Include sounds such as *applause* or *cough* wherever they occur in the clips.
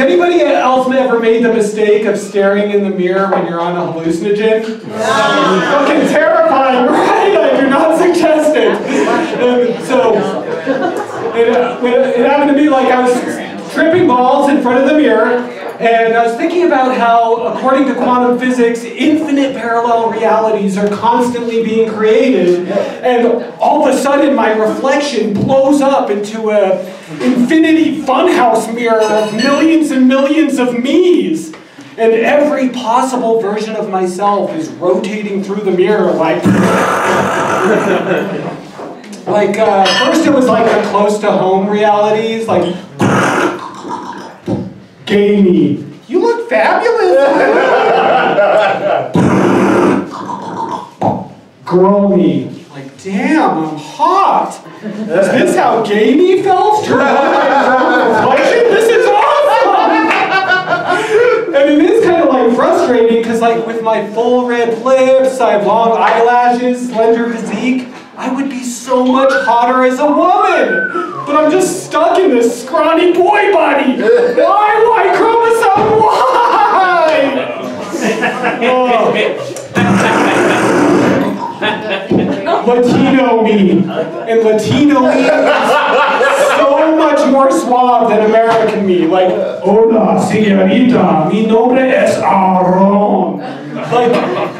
anybody else ever made the mistake of staring in the mirror when you're on a hallucinogen? Yeah. Fucking terrifying, right? I do not suggest it. And so, it, it happened to me like I was tripping balls in front of the mirror, and I was thinking about how, according to quantum physics, infinite parallel realities are constantly being created, and all of a sudden my reflection blows up into a infinity funhouse mirror of millions and millions of me's. And every possible version of myself is rotating through the mirror like... *laughs* like, uh, first it was like the close to home realities, like gay me. You look fabulous. Girl. Like, damn, I'm hot. Is this how gay me felt? *laughs* Turn on my reflection? This is awesome! and it is kind of like frustrating because like with my full red lips, I have long eyelashes, slender physique, I would be so much hotter as a woman. But I'm just stuck in this scrawny boy body. Why, Y chromosome? Why? Oh. *laughs* Latino me. And Latino me much more suave than American me. Like, hola, señorita, mi nombre es Aaron. Like,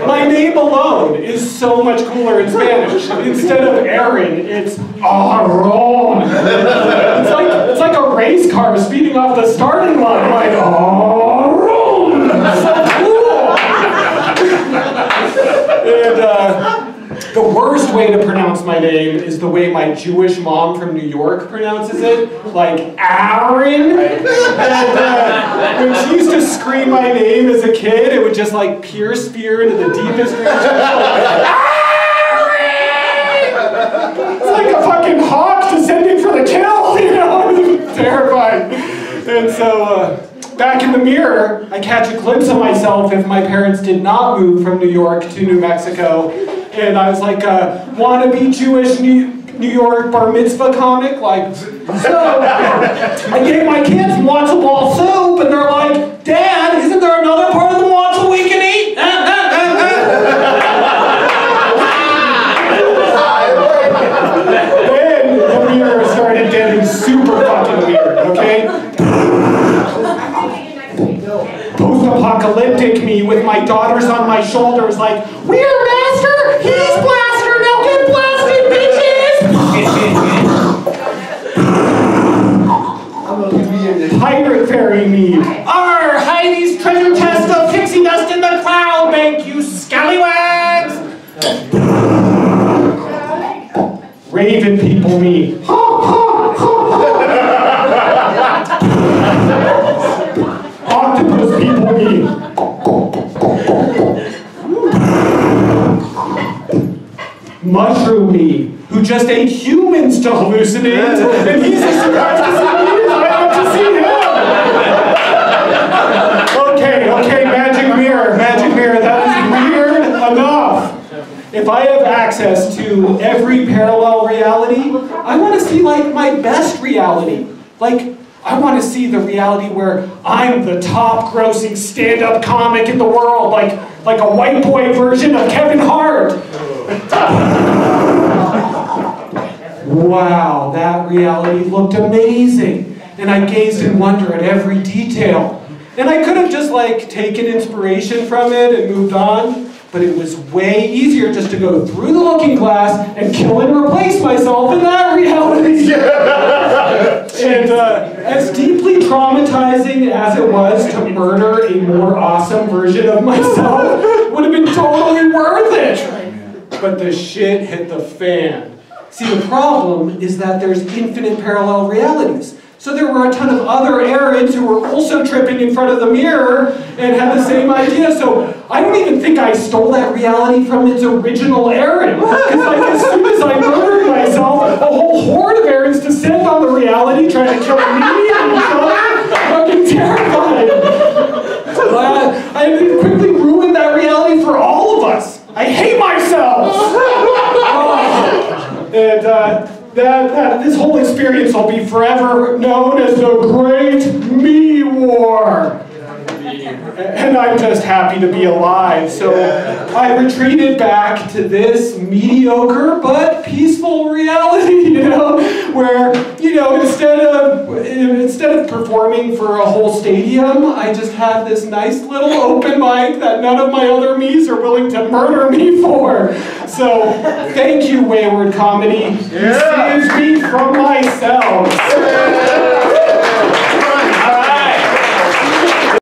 my name alone is so much cooler in Spanish. Instead of Aaron, it's Aaron. It's like, it's like a race car speeding off the starting line Aaron. So cool. and, uh, the worst way to pronounce my name is the way my Jewish mom from New York pronounces it, like Aaron. And uh, when she used to scream my name as a kid, it would just like pierce fear into the deepest regions. Aaron! It's like a fucking hawk descending for the kill, *laughs* you know? Terrifying. And so, uh, back in the mirror, I catch a glimpse of myself if my parents did not move from New York to New Mexico. And I was like uh, a wannabe Jewish New, New York bar mitzvah comic, like, *laughs* so I gave my kids matzo ball soup, and they're like, Dad, isn't there another part of the matzo we can eat? *laughs* then the mirror started getting super fucking weird, okay? Post-apocalyptic me with my daughters on my shoulders like, We're bitches! Pirate fairy me. Arr, Heidi's treasure chest of pixie dust in the cloud bank, you scallywags! Raven people me. Mushroom me, who just ate humans to hallucinate, and he's as surprised to see me as I am to see him. Okay, okay, magic mirror, magic mirror, that is weird enough. If I have access to every parallel reality, I want to see like my best reality. Like, I want to see the reality where I'm the top grossing stand-up comic in the world, like, like a white boy version of Kevin Hart. Wow, that reality looked amazing. And I gazed in wonder at every detail. And I could have just like taken inspiration from it and moved on, but it was way easier just to go through the looking glass and kill and replace myself in that reality. *laughs* and uh, as deeply traumatizing as it was to murder a more awesome version of myself, would have been totally worth it. But the shit hit the fan. See, the problem is that there's infinite parallel realities. So there were a ton of other Aarons who were also tripping in front of the mirror and had the same idea. So I don't even think I stole that reality from its original Aaron. Because like as soon as I murdered myself, a whole horde of Aarons descend on the reality trying to kill me and each other. Fucking terrified. Uh, I quickly ruined that reality for all of us. I hate myself. Oh. And uh, that, that this whole experience will be forever known as the Great Me War. and I'm just happy to be alive. So I retreated back to this mediocre but peaceful reality, *laughs* you know, where you know instead of instead of performing for a whole stadium, I just have this nice little open mic that none of my other me's are willing to murder me for. So thank you, Wayward Comedy. You saved me from myself.